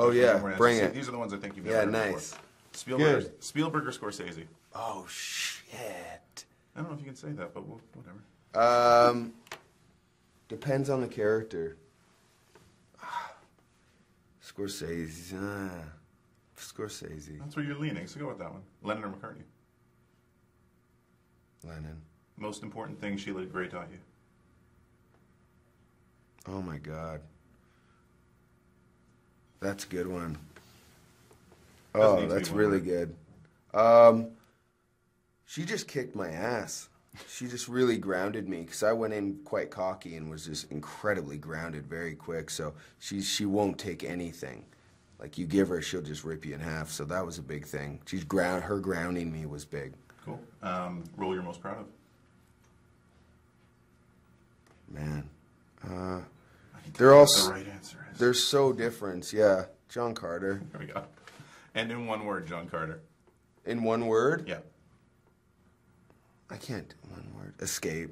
Oh, yeah, bring it. These are the ones I think you've Yeah, nice. before. Spielberg, Good. Spielberg or Scorsese? Oh shit. I don't know if you can say that, but we'll, whatever. Um, depends on the character. Scorsese. Uh, Scorsese. That's where you're leaning, so go with that one. Lennon or McCartney? Lennon. Most important thing Sheila Gray taught you? Oh my god. That's a good one. Oh, need to be that's really good. Um, she just kicked my ass. She just really grounded me because I went in quite cocky and was just incredibly grounded very quick. So she she won't take anything. Like you give her, she'll just rip you in half. So that was a big thing. She's ground her grounding me was big. Cool. Um, role you're most proud of? Man, uh, They're all the right. They're so different. Yeah, John Carter. There we go. And in one word, John Carter. In one word, Yeah. I can't do one word. Escape.